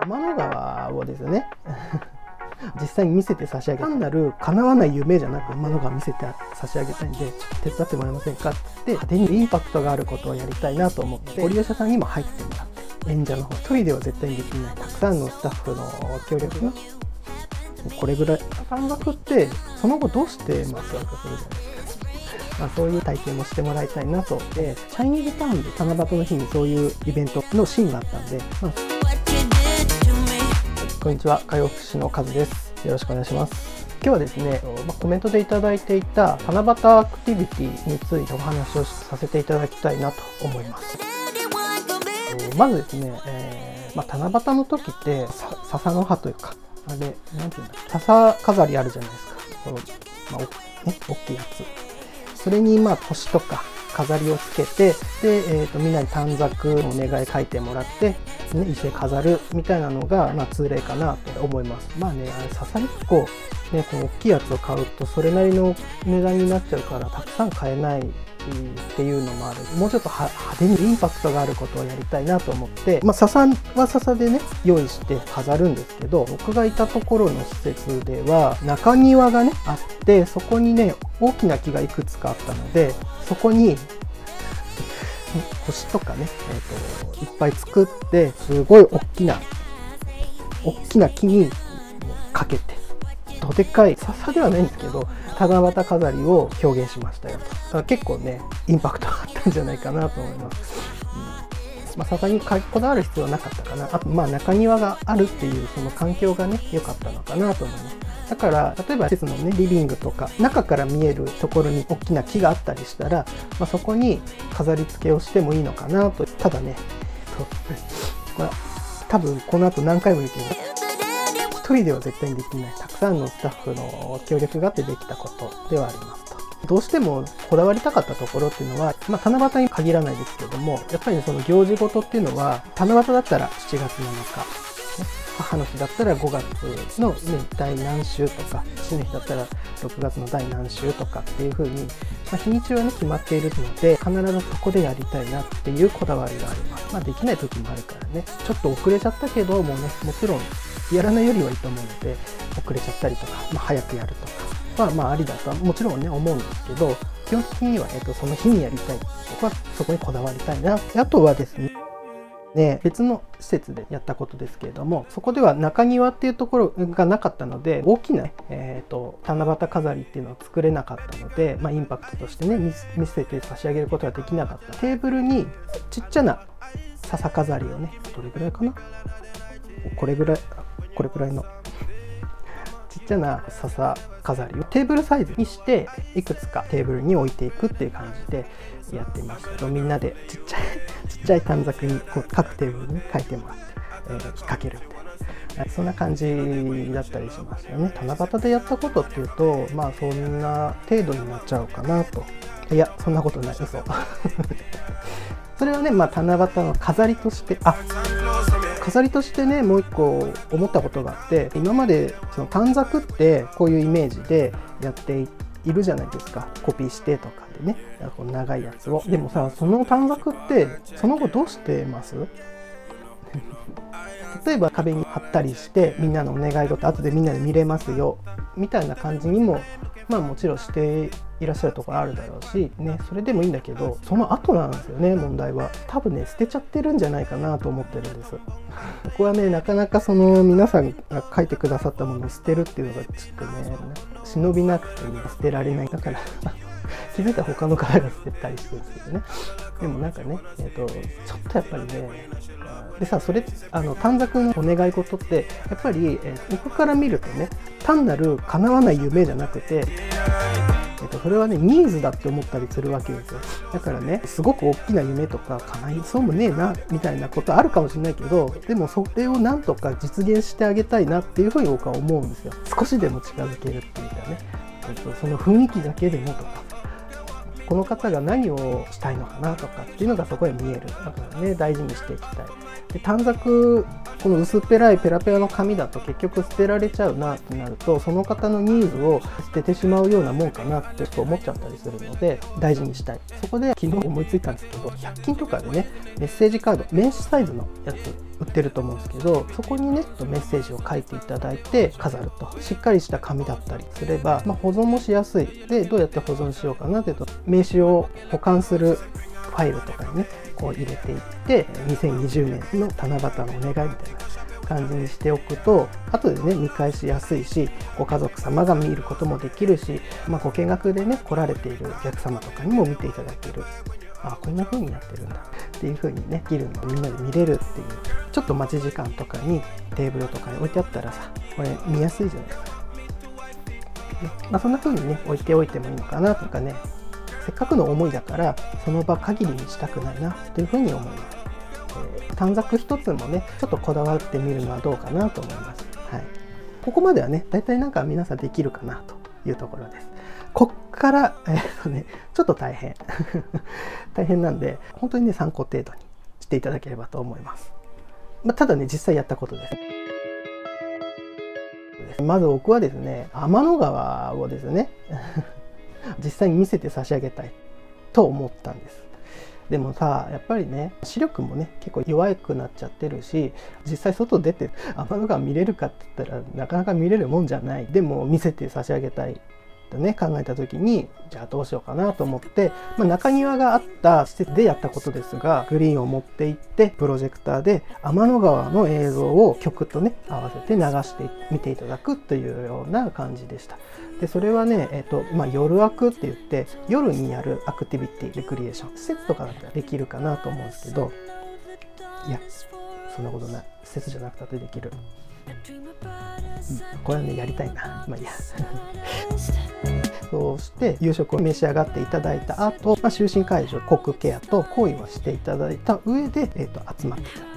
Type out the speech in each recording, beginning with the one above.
天の川をですね 実際に見せて差し上げ単なる叶わない夢じゃなく天の川見せて差し上げたいんでちょっと手伝ってもらえませんかって派手にインパクトがあることをやりたいなと思ってご利用者さんにも入ってもらって演者の方一人では絶対にできないたくさんのスタッフの協力がこれぐらい半額ってその後どうしてますかするじゃないですか。まあ、そういう体験もしてもらいたいなとでチャイニーズタウンで七夕の日にそういうイベントのシーンがあったんで、まあ、こんにちは火曜福祉のカズですよろしくお願いします今日はですね、コメントでいただいていた七夕アクティビティについてお話をさせていただきたいなと思いますまずですね、えーまあ、七夕の時って笹の葉というかあれ、なんていうんだ笹飾りあるじゃないですか。まあ、ね、大きいやつ。それに、まあ、星とか飾りをつけて、で、え、ー、と、みんなに短冊のお願い書いてもらって、ね、一緒に飾るみたいなのが、まあ、通例かなと思います。まあね、あれ、ささりっこ、ね、この大きいやつを買うと、それなりの値段になっちゃうから、たくさん買えないっていうのもある。もうちょっと派手にインパクトがあることをやりたいなと思って、まあ、笹は笹でね用意して飾るんですけど僕がいたところの施設では中庭がねあってそこにね大きな木がいくつかあったのでそこに星とかね、えーと、いっぱい作ってすごい大きな大きな木にかけてどでかい笹ではないんですけど七夕飾りを表現しましたよと。結構ねインパクトあったんじゃないかなと思います、うん。まあ、笹にこだわる必要はなかったかな。あとまあ中庭があるっていうその環境がね良かったのかなと思います。だから例えば施設のねリビングとか中から見えるところに大きな木があったりしたら、まあ、そこに飾り付けをしてもいいのかなと。ただねこれ 多分この後何回も言うけど一人では絶対にできない。さんのスタッフの協力があってできたことではありますと。どうしてもこだわりたかったところっていうのは、まあ、七夕に限らないですけどもやっぱり、ね、その行事事っていうのは七夕だったら7月7日母の日だったら5月の、ね、第何週とか父の日だったら6月の第何週とかっていう風に、まあ、日にちはね決まっているので必ずそこでやりたいなっていうこだわりがあります。まあ、できない時もあるからねちょっと遅れちゃったけどもうねもちろんやらないよりはいいと思うので遅れちゃったりとか、まあ、早くやるとかはまあありだとはもちろんね思うんですけど基本的には、えっと、その日にやりたい僕はそこにこだわりたいな。あとはですねで別の施設でやったことですけれどもそこでは中庭っていうところがなかったので大きな、えーと、七夕飾りっていうのを作れなかったので、まあ、インパクトとしてね見せて差し上げることができなかった。テーブルにちっちゃな笹飾りをねどれぐらいかな？これぐらいこれぐらいのっちゃな笹飾りをテーブルサイズにしていくつかテーブルに置いていくっていう感じでやってましたみんなでちっちゃい ちっちゃい短冊にこう各テーブルに書いてもらって、えー、引っ掛けるみたいな。そんな感じだったりしましたよね。七夕でやったことっていうとまあそんな程度になっちゃうかなと。いやそんなことない。嘘。それはねまあ七夕の飾りとしてあ飾りとしてねもう一個思ったことがあって今までその短冊ってこういうイメージでやっているじゃないですか。コピーしてとかでね。この長いやつを。でもさその短冊ってその後どうしてます？例えば壁に貼ったりしてみんなのお願い事後でみんなで見れますよ。みたいな感じにもまあもちろんしていらっしゃるところあるだろうしねそれでもいいんだけどその後なんですよね問題は。多分ね捨てちゃってるんじゃないかなと思ってるんです。ここはねなかなかその皆さんが書いてくださったものを捨てるっていうのがちょっとね忍びなくて捨てられない。だから 気づいたら他の方が捨てたりしてるんですけどね。でもなんかね、えーと、ちょっとやっぱりねでさそれあの短冊のお願い事ってやっぱり、えー、僕から見るとね単なる叶わない夢じゃなくてえっと、それはねニーズだって思ったりするわけですよ。だからねすごく大きな夢とか叶いそうもねえなみたいなことあるかもしれないけどでもそれをなんとか実現してあげたいなっていうふうに僕は思うんですよ。少しでも近づけるっていうかね、えっと、その雰囲気だけでもとか。この方が何をしたいのかなとかっていうのがそこへ見える。だからね大事にしていきたい。で短冊この薄っぺらいペラペラの紙だと結局捨てられちゃうなってなるとその方のニーズを捨ててしまうようなもんかなって思っちゃったりするので大事にしたい。そこで昨日思いついたんですけど100均とかでねメッセージカード名刺サイズのやつ売ってると思うんですけどそこにねメッセージを書いていただいて飾ると。しっかりした紙だったりすれば、まあ、保存もしやすい。でどうやって保存しようかなっていうと名刺を保管するファイルとかにねこう入れていって2020年の七夕のお願いみたいな感じにしておくと後でね見返しやすいしご家族様が見ることもできるし、まあ、ご見学でね来られているお客様とかにも見ていただける。あこんな風になってるんだ。っていう風にね切るのみんなで見れるっていうちょっと待ち時間とかにテーブルとかに置いてあったらさこれ見やすいじゃないですか、ねまあ、そんな風にね置いておいてもいいのかなとかねせっかくの思いだからその場限りにしたくないなというふうに思います短冊一つもねちょっとこだわってみるのはどうかなと思います。はい、ここまではね大体なんか皆さんできるかなというところです。こっから、えー、っとね、ちょっと大変 大変なんで本当にね参考程度にしていただければと思います。まあ、ただね実際やったことです。まず僕はですね天の川をですね実際に見せて差し上げたいと思ったんです。でもさやっぱりね視力もね結構弱くなっちゃってるし実際外出て天の川見れるかって言ったらなかなか見れるもんじゃないでも見せて差し上げたいとね考えた時にじゃあどうしようかなと思って、まあ、中庭があった施設でやったことですがグリーンを持って行ってプロジェクターで天の川の映像を曲とね合わせて流して見ていただくというような感じでした。でそれはね、えーとまあ、夜アクって言って夜にやるアクティビティレクリエーション施設とかだったらできるかなと思うんですけどいやそんなことない施設じゃなくたってできる、うん、これはねやりたいな。まあいいや。そうして夕食を召し上がっていただいた後、まあ、就寝会場コックケアと行為をしていただいた上で、えーと、集まっていた。だく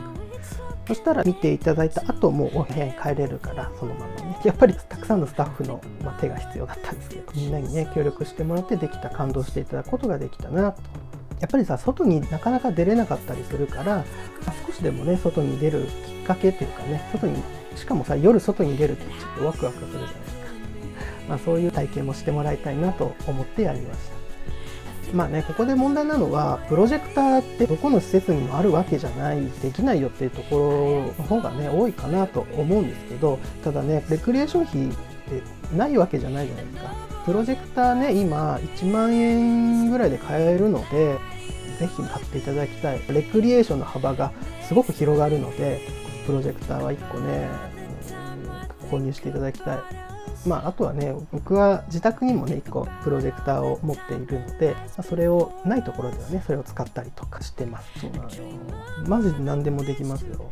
そしたら見ていただいた後もお部屋に帰れるからそのままね。やっぱりたくさんのスタッフの、ま手が必要だったんですけどみんなにね協力してもらってできた感動していただくことができたなと。やっぱりさ外になかなか出れなかったりするから、少しでもね外に出るきっかけというかね外にしかもさ夜外に出るってちょっとワクワクするじゃないですか、まあ、そういう体験もしてもらいたいなと思ってやりました。まあねここで問題なのはプロジェクターってどこの施設にもあるわけじゃないできないよっていうところの方がね多いかなと思うんですけどただねレクリエーション費ってないわけじゃないじゃないですか。プロジェクターね今1万円ぐらいで買えるのでぜひ買っていただきたい。レクリエーションの幅がすごく広がるのでプロジェクターは1個ね購入していただきたい。まあ、あとはね僕は自宅にもね1個プロジェクターを持っているので、ま、それをないところではねそれを使ったりとかしてます。そうなのよ。マジで何でもできますよ。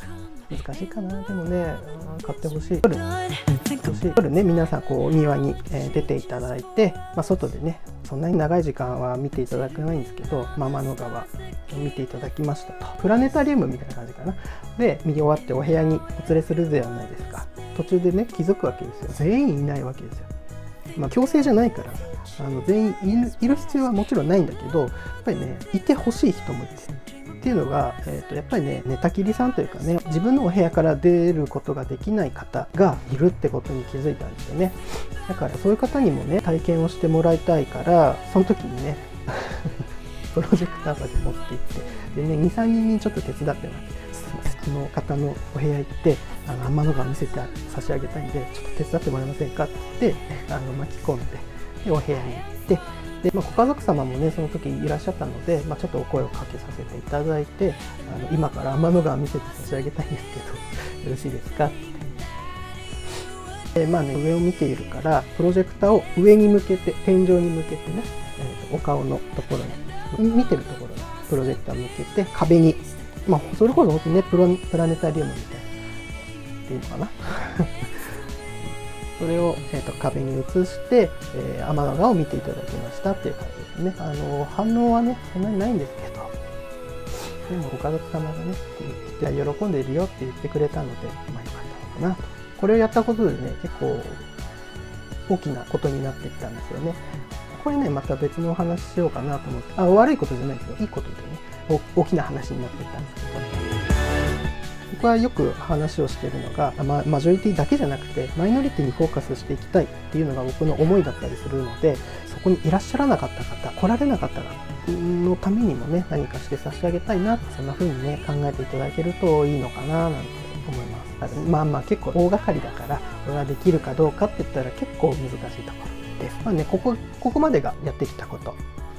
難しいかな。でもね買ってほしい。夜夜ね皆さんこう庭に出ていただいて、まあ、外でねそんなに長い時間は見ていただけないんですけど天の川見ていただきましたと。プラネタリウムみたいな感じかな。で見終わってお部屋にお連れするではないですか。途中でね気づくわけですよ。全員いないわけですよ。まあ強制じゃないからあの全員いる必要はもちろんないんだけどやっぱりねいてほしい人もいてっていうのが、えー、とやっぱりね寝たきりさんというかね自分のお部屋から出ることができない方がいるってことに気づいたんですよね。だからそういう方にもね体験をしてもらいたいからその時にね プロジェクターまで持って行ってでね23人にちょっと手伝ってもらってあの方のお部屋行ってあの天の川見せて差し上げたいんでちょっと手伝ってもらえませんかってあの巻き込んででお部屋に行ってで、まあ、ご家族様もねその時いらっしゃったので、まあ、ちょっとお声をかけさせていただいてあの今から天の川見せて差し上げたいんですけど よろしいですか？ってでまあね上を見ているからプロジェクターを上に向けて天井に向けてね、えーと、お顔のところに見てるところにプロジェクター向けて壁にまあ、それこそ本当にねプロプラネタリウムみたいなっていうのかな？それを、えーと、壁に映して、えー、天の川を見ていただきましたっていう感じですね。あの反応はねそんなにないんですけど。でもご家族様がね喜んでいるよって言ってくれたのでまあよかったのかなと。これをやったことでね結構大きなことになっていったんですよね。これねまた別のお話ししようかなと思って。あ悪いことじゃないけどいいことでね大きな話になってたんですけど。僕はよく話をしてるのが、まマジョリティだけじゃなくてマイノリティにフォーカスしていきたいっていうのが僕の思いだったりするのでそこにいらっしゃらなかった方来られなかった方のためにもね何かして差し上げたいなそんな風にね考えていただけるといいのかななんて思います。まあまあ結構大掛かりだからこれができるかどうかって言ったら結構難しいところです。まあねここここまでがやってきたこと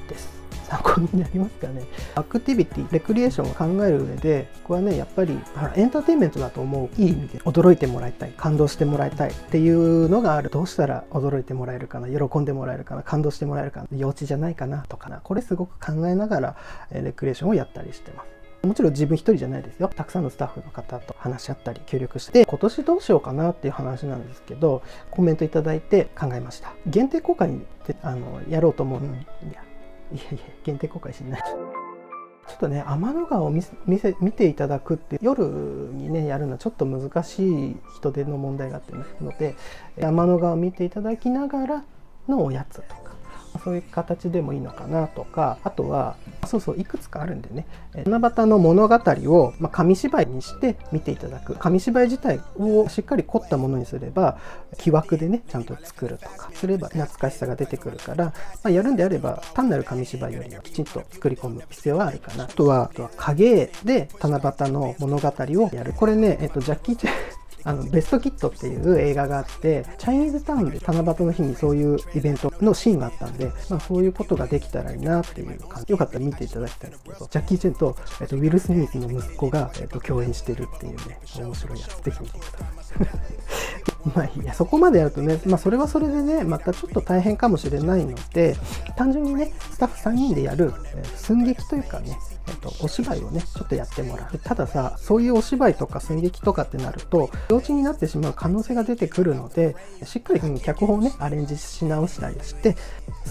です。参考になりますかね。アクティビティレクリエーションを考える上でこれはねやっぱりエンターテインメントだと思う。いい意味で驚いてもらいたい。感動してもらいたいっていうのがある。どうしたら驚いてもらえるかな。喜んでもらえるかな。感動してもらえるかな。幼稚じゃないかなとかな。これすごく考えながらレクリエーションをやったりしてます。もちろん自分一人じゃないですよ。たくさんのスタッフの方と話し合ったり協力して、今年どうしようかなっていう話なんですけど、コメントいただいて考えました。限定公開にあのやろうと思う。うん、いや、いやいや、限定公開しない。ちょっとね、天の川を見せ見ていただくって夜にね、やるのはちょっと難しい人手の問題があってので、天の川を見ていただきながらのおやつとか、そういう形でもいいのかなとかあとはそうそういくつかあるんでね。七夕の物語を、まあ、紙芝居にして見ていただく。紙芝居自体をしっかり凝ったものにすれば木枠でねちゃんと作るとかすれば懐かしさが出てくるから、まあ、やるんであれば単なる紙芝居よりはきちんと作り込む必要はあるかな。あとはあとは影絵で七夕の物語をやる。これね、えっと、ジャッキー・チェンあのベストキットっていう映画があってチャイニーズタウンで七夕の日にそういうイベントのシーンがあったんで、まあ、そういうことができたらいいなっていう感じ。よかったら見ていただきたいんですけどジャッキー・チェンと、えっと、ウィル・スミスの息子が、えっと、共演してるっていうね面白いやつ。ぜひ見てください。まあいやそこまでやるとね、まあ、それはそれでねまたちょっと大変かもしれないので単純にねスタッフ3人でやる、え、寸劇というかねえっと、お芝居をね、ちょっとやってもらう。たださ、そういうお芝居とか寸劇とかってなると、幼稚になってしまう可能性が出てくるので、しっかり脚本をね、アレンジし直したりして、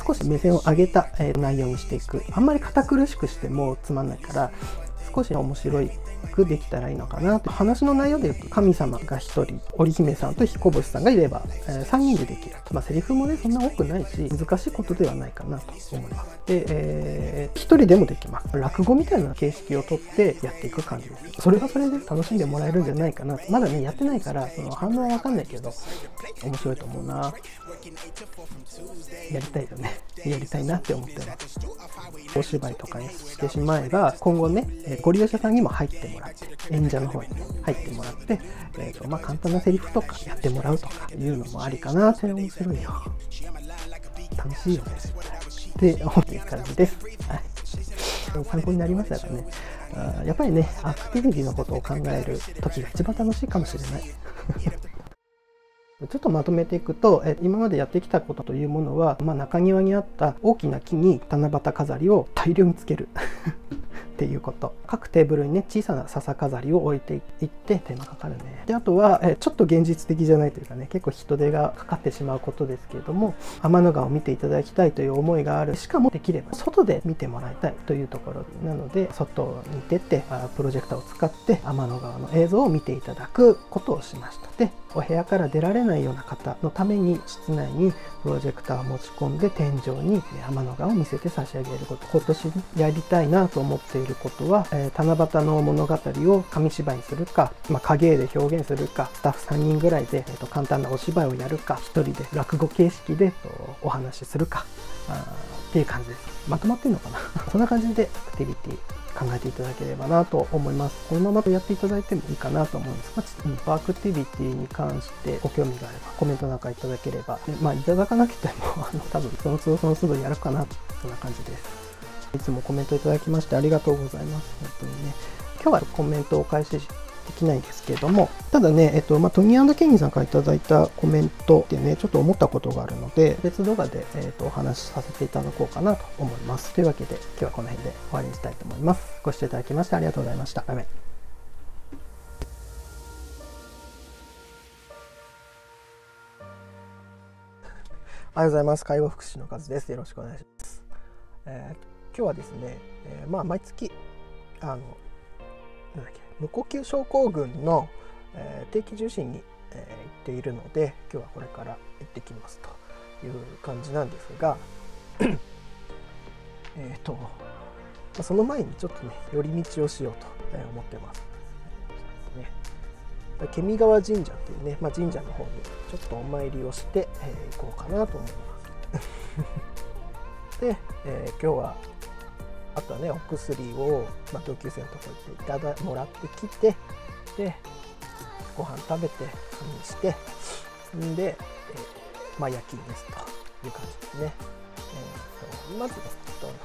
少し目線を上げた内容にしていく。あんまり堅苦しくしてもつまんないから、少し面白いくできたらいいのかなと。話の内容で言うと神様が1人織姫さんと彦星さんがいれば、えー、3人でできる。と、まあ、セリフもねそんな多くないし難しいことではないかなと思います。で、えー、1人でもできます。落語みたいな形式をとってやっていく感じです。それはそれで楽しんでもらえるんじゃないかなまだねやってないからその反応は分かんないけど面白いと思うな。やりたいよね。やりたいなって思ってます。お芝居とかにしてしまえば今後ねご利用者さんにも入ってもらって演者の方に入ってもらって、えーとまあ、簡単なセリフとかやってもらうとかいうのもありかなって面白いよ。楽しいよねって思っている感じです、はい、参考になりましたかね。あやっぱりねアクティビティのことを考える時が一番楽しいかもしれない。ちょっとまとめていくと、今までやってきたことというものは、まあ、中庭にあった大きな木に七夕飾りを大量につける。っていうこと。各テーブルにね小さな笹飾りを置いていって手間かかるね。であとはえちょっと現実的じゃないというかね結構人手がかかってしまうことですけれども天の川を見ていただきたいという思いがある。しかもできれば外で見てもらいたいというところなので外に出てプロジェクターを使って天の川の映像を見ていただくことをしました。でお部屋から出られないような方のために室内にプロジェクターを持ち込んで天井に天の川を見せて差し上げること。今年やりたいなと思っていることは、えー、七夕の物語を紙芝居にするか、まあ、影絵で表現するかスタッフ3人ぐらいで、えーと、簡単なお芝居をやるか1人で落語形式でお話しするかあっていう感じです。まとまってんのかな？そんな感じでアクティビティ考えていただければなと思います。このままやっていただいてもいいかなと思うんです。が、ちょっと、バークティビティに関してご興味があればコメントなんかいただければ、ねまあ、いただかなくても あの多分その都度その都度やるかな、そんな感じです。いつもコメントいただきましてありがとうございます。本当にね。今日はコメントをお返しできないですけれども、ただね、えっと、まあ、トニーケニーさんから頂いたコメントでね、ちょっと思ったことがあるので、別動画で、えっと、お話しさせていただこうかなと思います。というわけで、今日はこの辺で終わりにしたいと思います。ご視聴いただきましてありがとうございました。バイバイ。おはようございます。介護福祉の数です。よろしくお願いします。えー、今日はですね、えー、まあ、毎月、あの、なんだっけ、無呼吸症候群の、えー、定期受診に、えー、行っているので今日はこれから行ってきますという感じなんですが えっとその前にちょっとね寄り道をしようと思ってます。ねケミ川神社っていうね、まあ、神社の方にちょっとお参りをして、えー、行こうかなと思います で、えー、今日はあとはねお薬を、まあ、同級生のところでいただもらってきてでご飯食べてにしてんで、えー、まあ、夜勤ですという感じですね、えーと、まずねちょっと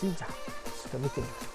神社ちょっと見てみましょう。